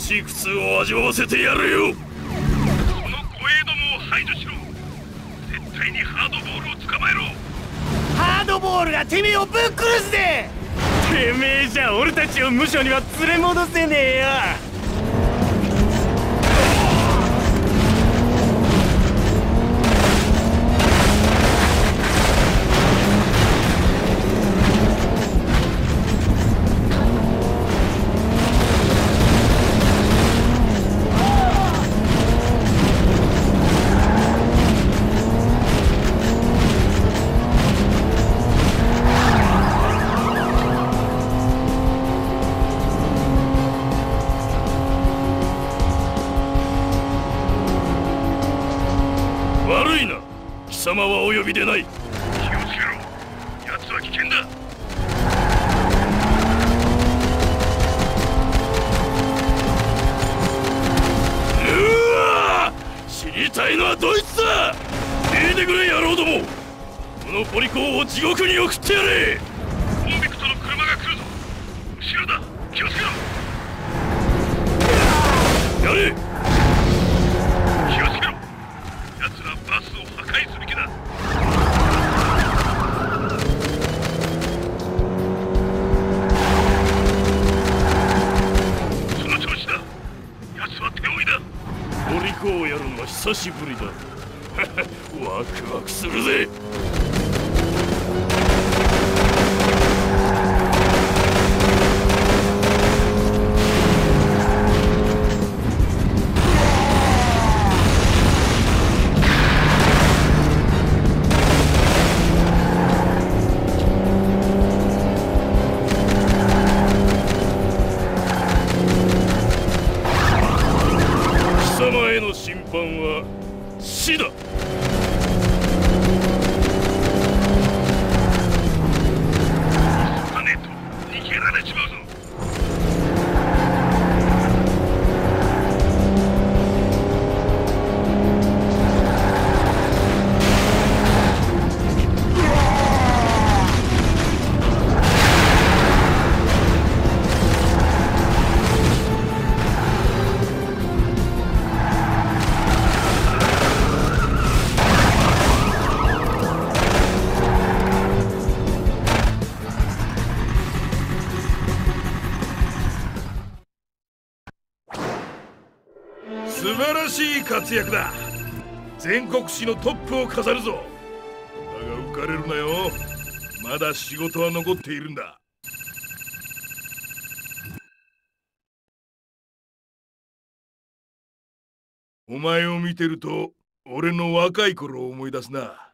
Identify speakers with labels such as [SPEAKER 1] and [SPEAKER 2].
[SPEAKER 1] しい苦痛を味わわせてやるよ。
[SPEAKER 2] この護衛どもを排除しろ。絶対にハードボールを捕まえろ。
[SPEAKER 3] ハードボールがてめえをぶっ殺すぜ。てめえじゃ俺たちを無所には連れ戻せねえよ
[SPEAKER 1] 様はお呼びでない。
[SPEAKER 2] 気をつけろ。奴は危険だ。
[SPEAKER 1] うわ死にたいのはどいつだ。聞いてくれ野郎ども。このポリコを地獄に送ってやれ。
[SPEAKER 2] コンビクトの車が来るぞ。後ろだ。気をつけろ。
[SPEAKER 1] やれ。
[SPEAKER 2] 気をつけろ。奴はバスを破壊
[SPEAKER 1] 久しぶりだ。ワクワクするぜ。審判は死だ。
[SPEAKER 2] さねと逃げられちまうぞ。素晴らしい活躍だ。全国紙のトップを飾るぞ。だが浮かれるなよ。まだ仕事は残っているんだ。お前を見てると俺の若い頃を思い出すな。